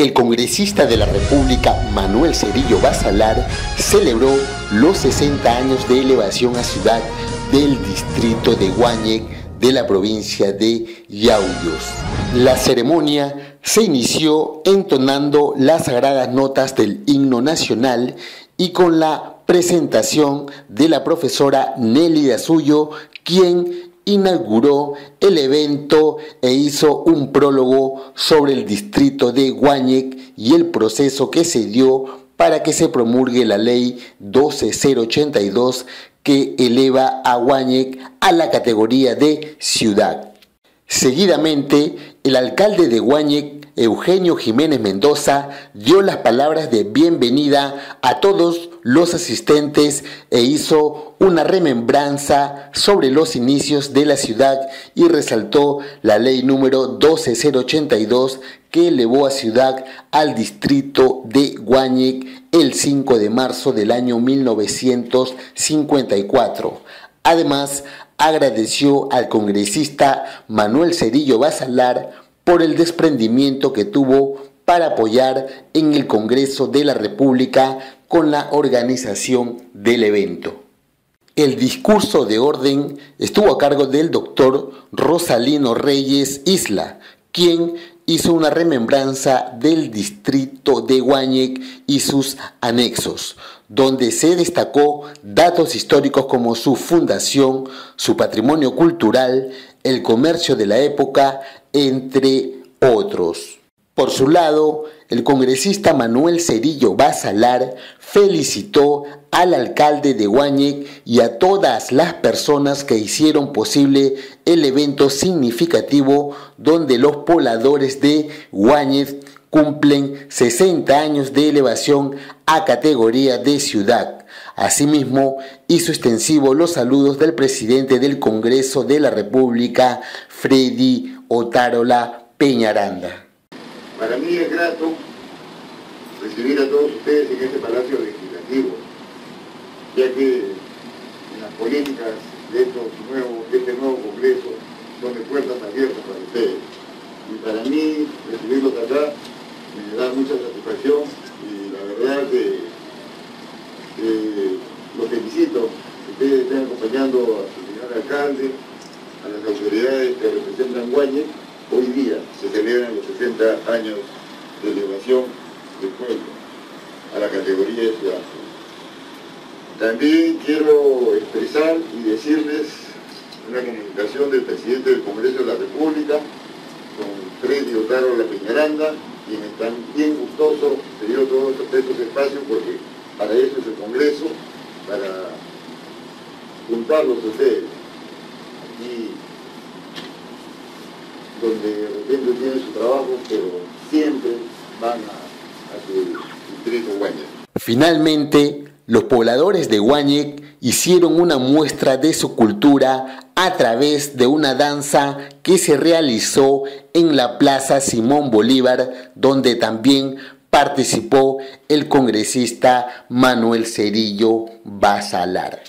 El congresista de la República, Manuel Cerillo Basalar, celebró los 60 años de elevación a ciudad del distrito de Guáñez de la provincia de Yauyos. La ceremonia se inició entonando las sagradas notas del himno nacional y con la presentación de la profesora Nelly Azullo, quien inauguró el evento e hizo un prólogo sobre el distrito de Guáñez y el proceso que se dio para que se promulgue la ley 12082 que eleva a Guáñez a la categoría de ciudad. Seguidamente, el alcalde de Guáñez Eugenio Jiménez Mendoza dio las palabras de bienvenida a todos los asistentes e hizo una remembranza sobre los inicios de la ciudad y resaltó la ley número 12082 que elevó a ciudad al distrito de Guáñez el 5 de marzo del año 1954. Además, agradeció al congresista Manuel Cerillo Basalar por el desprendimiento que tuvo para apoyar en el Congreso de la República con la organización del evento. El discurso de orden estuvo a cargo del doctor Rosalino Reyes Isla, quien hizo una remembranza del distrito de Guáñez y sus anexos, donde se destacó datos históricos como su fundación, su patrimonio cultural, el comercio de la época, entre otros. Por su lado, el congresista Manuel Cerillo Basalar felicitó al alcalde de Guáñez y a todas las personas que hicieron posible el evento significativo donde los pobladores de Guáñez cumplen 60 años de elevación a categoría de ciudad. Asimismo, hizo extensivo los saludos del presidente del Congreso de la República, Freddy Otárola Peñaranda. Para mí es grato recibir a todos ustedes en este Palacio Legislativo, ya que las políticas de, estos nuevos, este nuevo Congreso son de puertas abiertas para ustedes. Y para mí recibirlos acá me da mucha satisfacción y la verdad que los felicito que ustedes estén acompañando a su señor alcalde, a las autoridades que representan Guañez. Hoy día se celebran los 60 años de elevación del pueblo a la categoría de ciudad. También quiero expresar y decirles una comunicación del presidente del Congreso de la República, con Freddy Otaro La Peñaranda, quien es tan bien gustoso se dio todos estos espacios porque para eso es el Congreso, para juntarlos a ustedes. Donde de repente tienen su trabajo, pero siempre van a, su distrito Guañez. Finalmente, los pobladores de Guañez hicieron una muestra de su cultura a través de una danza que se realizó en la Plaza Simón Bolívar, donde también participó el congresista Manuel Cerillo Basalar.